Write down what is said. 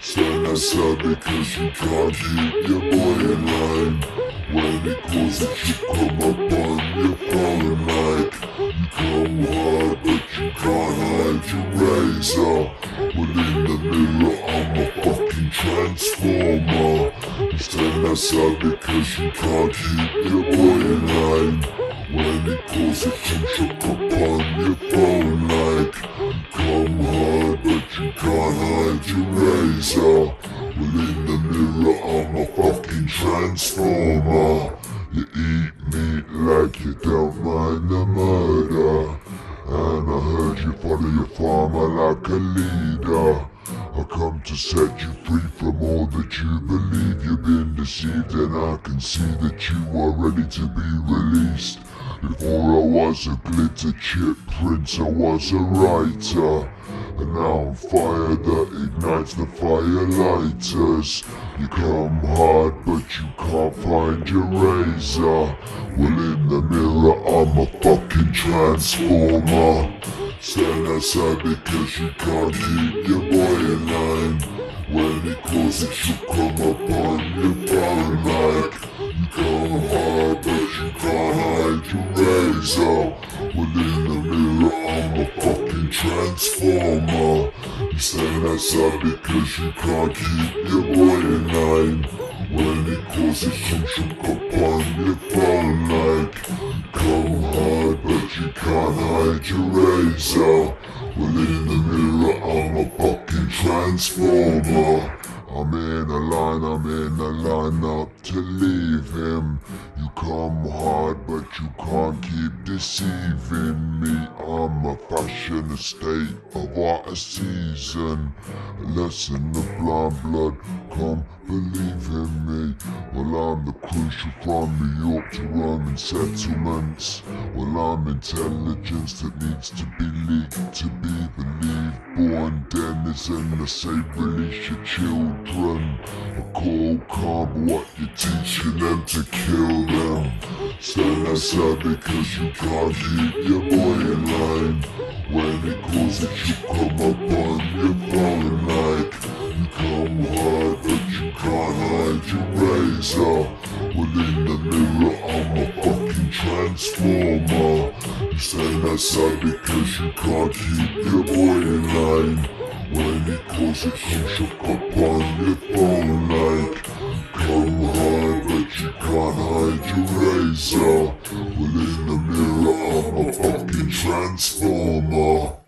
Stand outside because you can't keep your boy in line When it calls that you come up on your falling like You come hard but you can't hide your razor. Within the middle transformer. You stand outside because you can't keep your boy in line. When he calls it, shook up on your phone like come hard, but you can't hide your razor. Well, in the mirror, I'm a fucking transformer. You eat meat like you don't mind the murder. And I heard you follow your farmer like a leader. Come to set you free from all that you believe you've been deceived, and I can see that you are ready to be released. Before I was a glitter chip prince, I was a writer. And now I'm fire that ignites the fire lighters. You come hard, but you can't find your razor. Well, in the mirror, I'm a fucking transformer. Stand outside because you can't keep your boy in line. When he calls it, you come up on your phone like you come hard, but you can't hide your razor. Well, in the mirror, I'm a fucking transformer. You stand outside because you can't keep your boy in line. When he calls it, come shook up on your phone like razor. Well, in the mirror, I'm a fucking transformer. I'm in a line, I'm in a line up to leave him. You come hard, but you can't keep deceiving me. I'm a fashion estate of what a season. Lesson of blind blood, come believe me. Well, I'm the crucial from New York to Roman settlements. Well, I'm intelligence that needs to be leaked to be believed. Born denizen, I say release your children. A cold calm, what you're teaching them to kill them. Stand outside because you can't keep your boy in line. When he calls it, you come up on Well, in the mirror, I'm a fucking transformer. You stand outside because you can't keep your boy in line. When he calls it, come shook up on your phone like come hard, but you can't hide your razor. Well, in the mirror, I'm a fucking transformer.